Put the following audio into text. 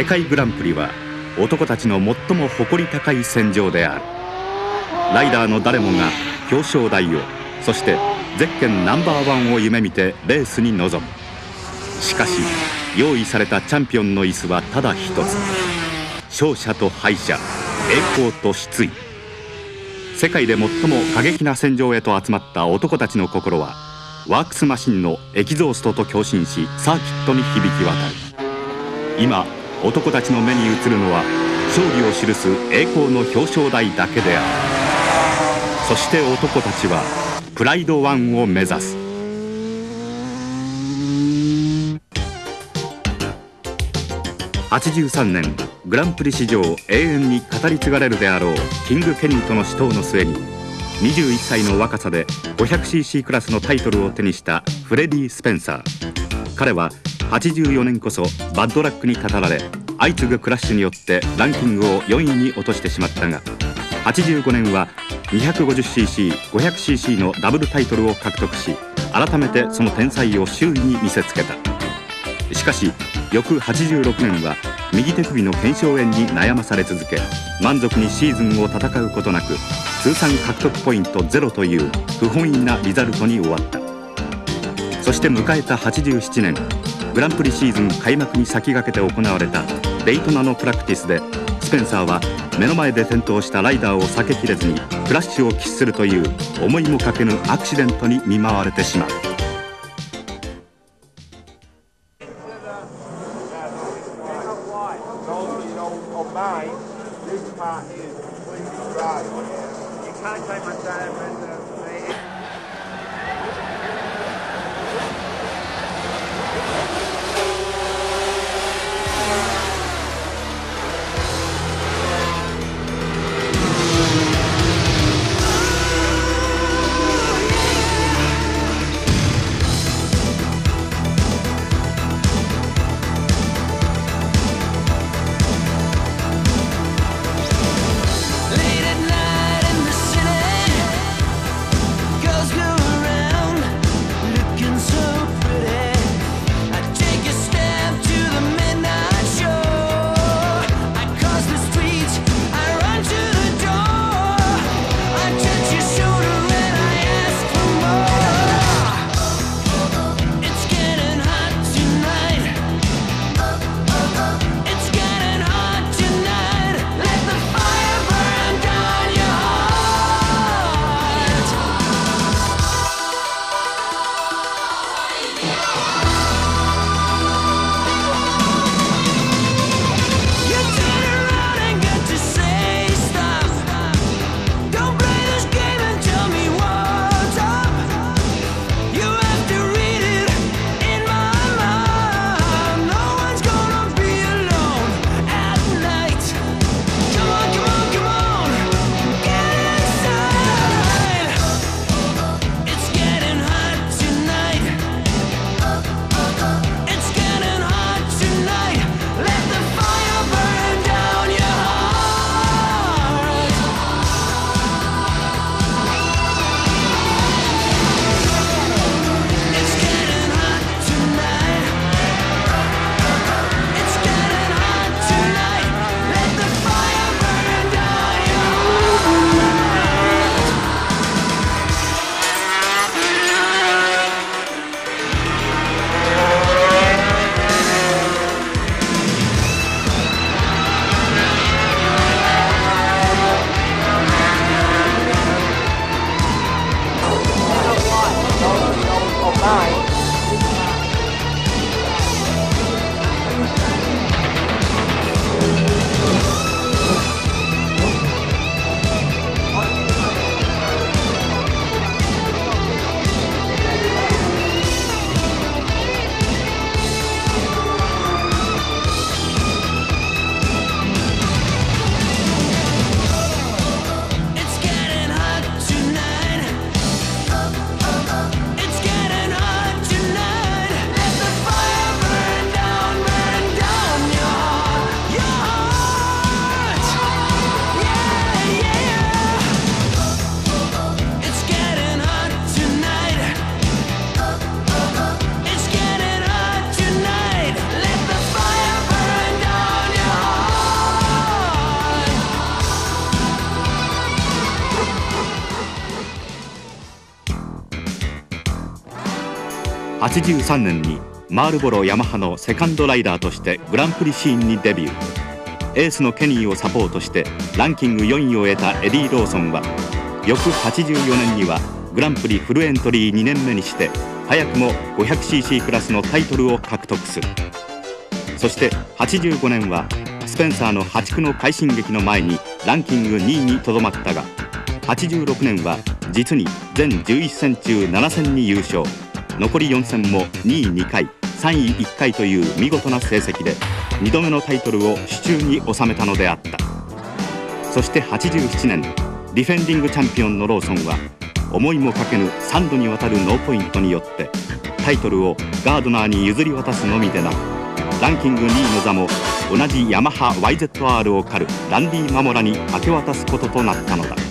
世界グランプリは男たちの最も誇り高い戦場である。ライダーの誰もが表彰台をそしてゼッケンナンバーワンを夢見てレースに臨む。しかし用意されたチャンピオンの椅子はただ一つ。勝者と敗者栄光と失意。世界で最も過激な戦場へと集まった男たちの心はワークスマシンのエキゾーストと共振しサーキットに響き渡る。今男たちの目に映るのは勝利を記す栄光の表彰台だけである。そして男たちはプライドワンを目指す。83年グランプリ史上永遠に語り継がれるであろうキング・ケニーとの死闘の末に21歳の若さで 500cc クラスのタイトルを手にしたフレディ・スペンサー。彼は84年こそバッドラックに語られ相次ぐクラッシュによってランキングを4位に落としてしまったが85年は 250cc500cc のダブルタイトルを獲得し改めてその天才を周囲に見せつけた。しかし翌86年は右手首の腱鞘炎に悩まされ続け満足にシーズンを戦うことなく通算獲得ポイントゼロという不本意なリザルトに終わった。そして迎えた87年グランプリシーズン開幕に先駆けて行われたデイトナのプラクティスでスペンサーは目の前で転倒したライダーを避けきれずにクラッシュを喫するという思いもかけぬアクシデントに見舞われてしまう。83年にマールボロヤマハのセカンドライダーとしてグランプリシーンにデビュー。エースのケニーをサポートしてランキング4位を得たエディ・ローソンは翌84年にはグランプリフルエントリー2年目にして早くも 500cc クラスのタイトルを獲得する。そして85年はスペンサーの破竹の快進撃の前にランキング2位にとどまったが86年は実に全11戦中7戦に優勝。残り4戦も2位2回3位1回という見事な成績で2度目のタイトルを手中に収めたのであった。そして87年ディフェンディングチャンピオンのローソンは思いもかけぬ3度にわたるノーポイントによってタイトルをガードナーに譲り渡すのみでなくランキング2位の座も同じヤマハ YZR を狩るランディ・マモラに明け渡すこととなったのだ。